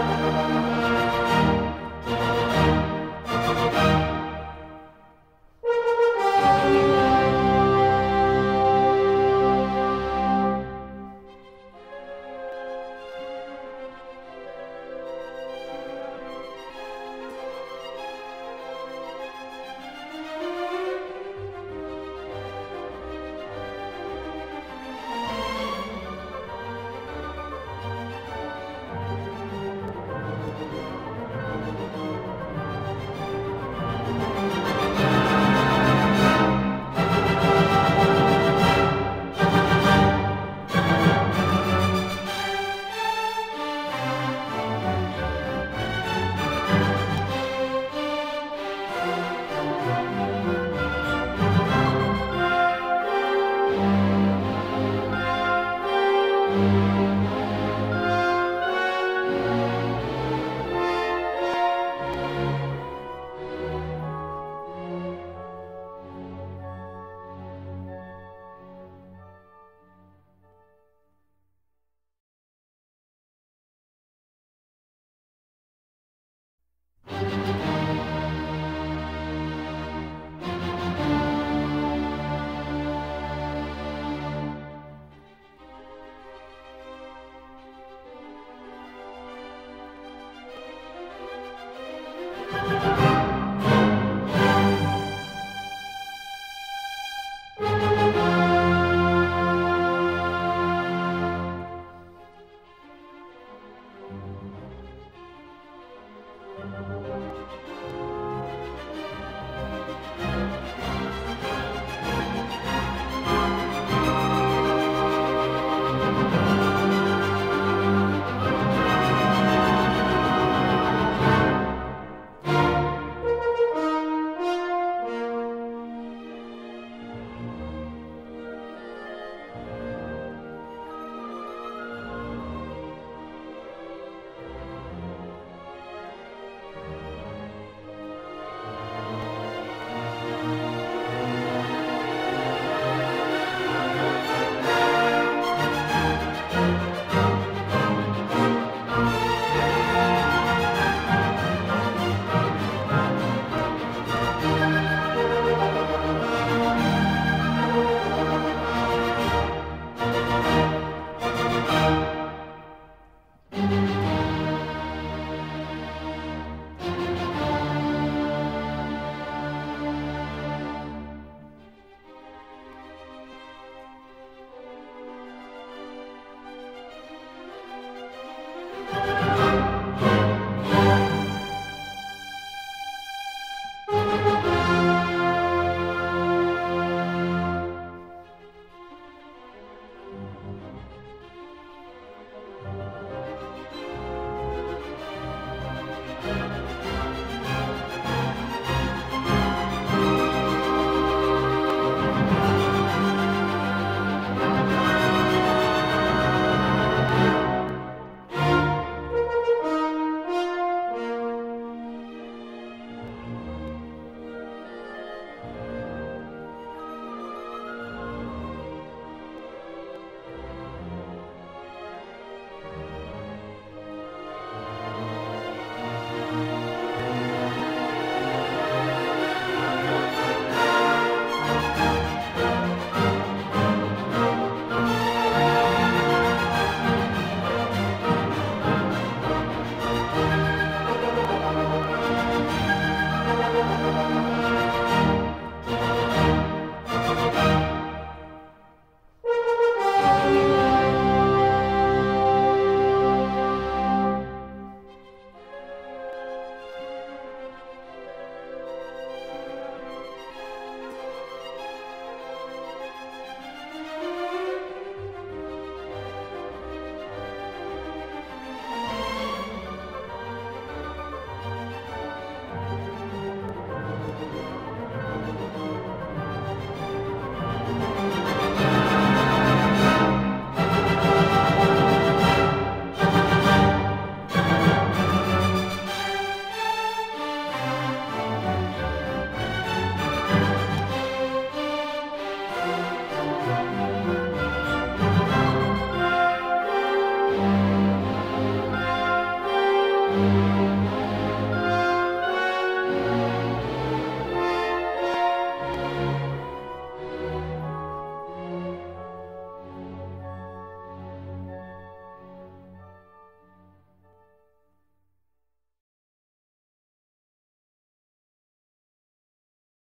Música